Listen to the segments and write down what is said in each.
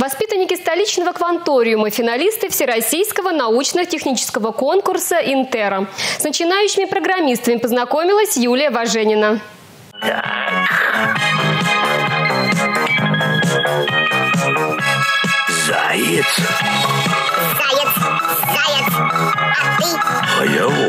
Воспитанники столичного кванториума, финалисты Всероссийского научно-технического конкурса «Интера». С начинающими программистами познакомилась Юлия Важенина. Заяц. Заяц, заяц, а ты? А я.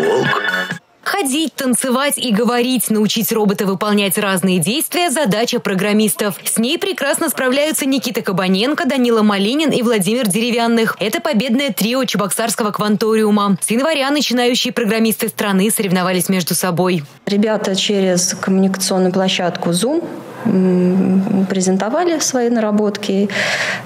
Ходить, танцевать и говорить, научить робота выполнять разные действия – задача программистов. С ней прекрасно справляются Никита Кабаненко, Данила Малинин и Владимир Деревянных. Это победное трио Чебоксарского кванториума. С января начинающие программисты страны соревновались между собой. Ребята через коммуникационную площадку Zoom презентовали свои наработки,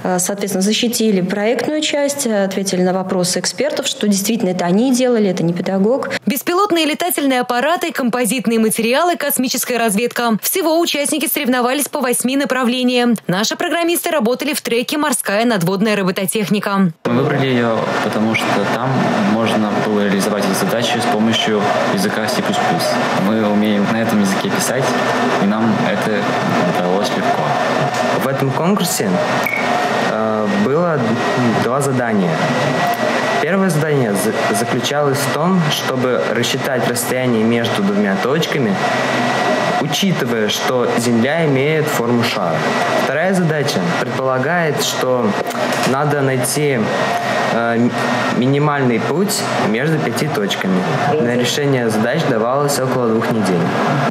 э, соответственно, защитили проектную часть, ответили на вопросы экспертов, что действительно это они делали, это не педагог. Беспилотные летательные аппараты, композитные материалы, космическая разведка. Всего участники соревновались по восьми направлениям. Наши программисты работали в треке «Морская надводная робототехника». Мы выбрали ее, потому что там можно было реализовать эти задачи с помощью языка C++. Мы умеем на этом языке писать, и нам это удалось легко. В этом конкурсе э, было два задания. Первое задание заключалось в том, чтобы рассчитать расстояние между двумя точками, учитывая, что Земля имеет форму шара. Вторая задача предполагает, что надо найти э, минимальный путь между пяти точками. На решение задач давалось около двух недель.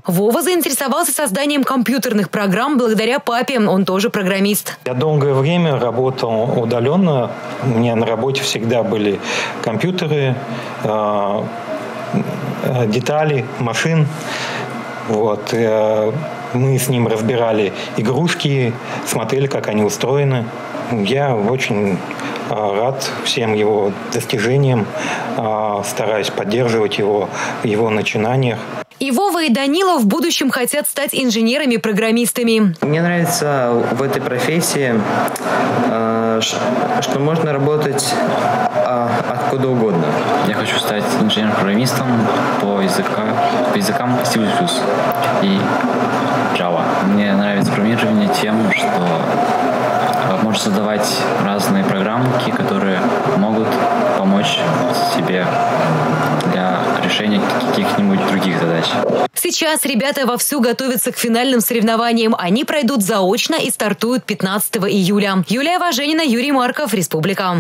Вова заинтересовался созданием компьютерных программ благодаря папе. Он тоже программист. Я долгое время работал удаленно. У меня на работе всегда были компьютеры, э, детали, машин. Вот. Э, мы с ним разбирали игрушки, смотрели, как они устроены. Я очень рад всем его достижениям, стараюсь поддерживать его в его начинаниях. И Вова, и Данила в будущем хотят стать инженерами-программистами. Мне нравится в этой профессии, э, что можно работать а, откуда угодно. Я хочу стать инженером-программистом по, языка, по языкам C++ и Java. Мне нравится программирование тем, что можно создавать разные программки, которые могут помочь себе для решения каких-нибудь других. Сейчас ребята вовсю готовятся к финальным соревнованиям. Они пройдут заочно и стартуют 15 июля. Юлия Важенина, Юрий Марков, Республика.